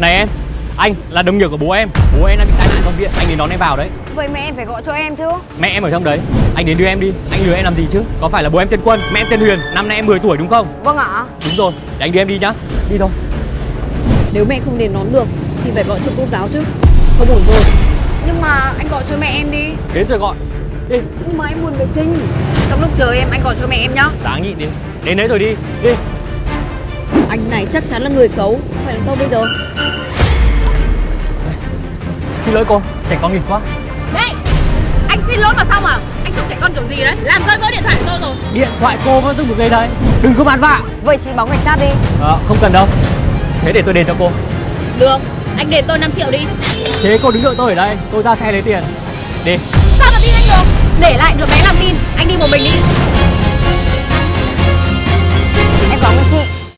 Này em, anh là đồng nghiệp của bố em. Bố em đang bị tai nạn trong viện, anh đến đón em vào đấy. Vậy mẹ em phải gọi cho em chứ? Mẹ em ở trong đấy, anh đến đưa em đi Anh lừa em làm gì chứ? Có phải là bố em tên Quân, mẹ em tên Huyền Năm nay em 10 tuổi đúng không? Vâng ạ. Đúng rồi, để anh đưa em đi nhá. Đi thôi. Nếu mẹ không đến đón được thì phải gọi cho cô giáo chứ. Không ổn rồi. Nhưng mà anh gọi cho mẹ em đi. Đến rồi gọi. Đi, Nhưng mà em buồn vệ sinh. Trong lúc chờ em anh gọi cho mẹ em nhá. Đáng nhịn đi. Đến đấy rồi đi, đi Anh này chắc chắn là người xấu. Phải làm sao bây giờ? Xin lỗi cô, trẻ con nghịch quá. Này Anh xin lỗi mà xong à Anh chụp trẻ con kiểu gì đấy? Làm rơi vỡ điện thoại của tôi rồi. Điện thoại cô vẫn dùng được đây? Đấy Đừng có bán vạ. Vậy chị báo cảnh sát đi. Ờ, không cần đâu. Thế để tôi đền cho cô. Được Anh để tôi 5 triệu đi. Thế cô đứng đợi tôi ở đây, tôi ra xe lấy tiền. Đi. Sao mà tin anh được? Để lại đứa bé làm tin. Anh đi một mình đi